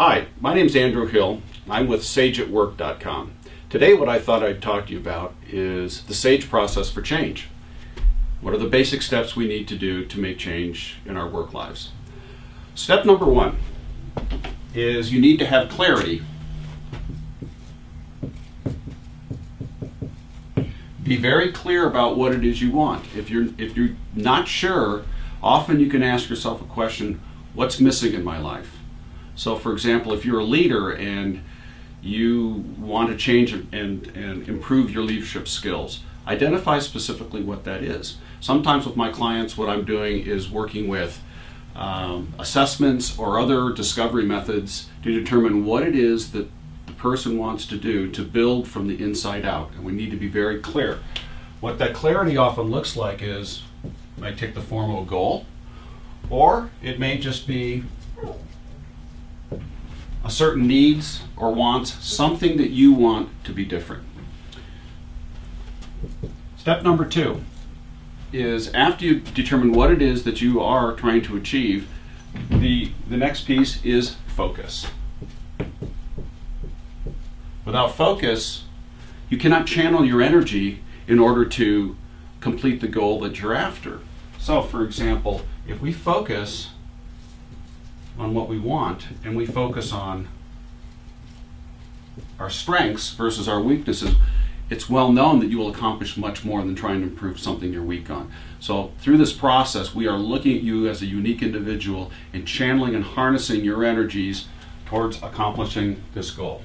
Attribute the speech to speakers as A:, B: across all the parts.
A: Hi, my name is Andrew Hill. I'm with SageAtWork.com. Today, what I thought I'd talk to you about is the SAGE process for change. What are the basic steps we need to do to make change in our work lives? Step number one is you need to have clarity. Be very clear about what it is you want. If you're if you're not sure, often you can ask yourself a question, what's missing in my life? So for example, if you're a leader and you want to change and, and improve your leadership skills, identify specifically what that is. Sometimes with my clients, what I'm doing is working with um, assessments or other discovery methods to determine what it is that the person wants to do to build from the inside out. And we need to be very clear. What that clarity often looks like is it might take the form of a goal, or it may just be a certain needs or wants, something that you want to be different. Step number two is after you determine what it is that you are trying to achieve, the, the next piece is focus. Without focus, you cannot channel your energy in order to complete the goal that you're after. So, for example, if we focus on what we want and we focus on our strengths versus our weaknesses, it's well known that you will accomplish much more than trying to improve something you're weak on. So, through this process, we are looking at you as a unique individual and channeling and harnessing your energies towards accomplishing this goal.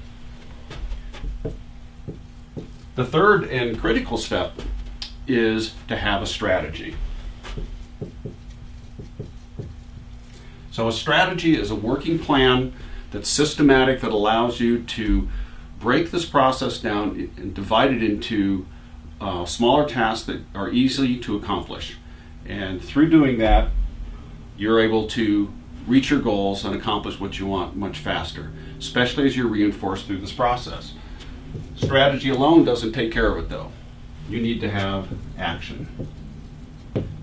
A: The third and critical step is to have a strategy. So, a strategy is a working plan that's systematic that allows you to break this process down and divide it into uh, smaller tasks that are easy to accomplish. And through doing that, you're able to reach your goals and accomplish what you want much faster, especially as you're reinforced through this process. Strategy alone doesn't take care of it though. You need to have action.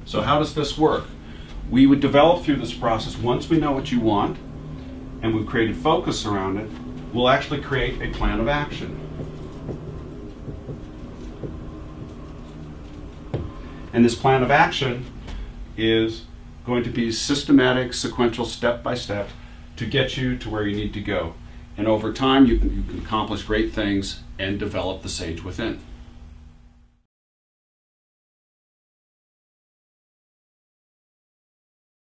A: So, how does this work? We would develop through this process once we know what you want and we've created focus around it, we'll actually create a plan of action. And this plan of action is going to be systematic, sequential, step by step to get you to where you need to go. And over time, you can, you can accomplish great things and develop the sage within.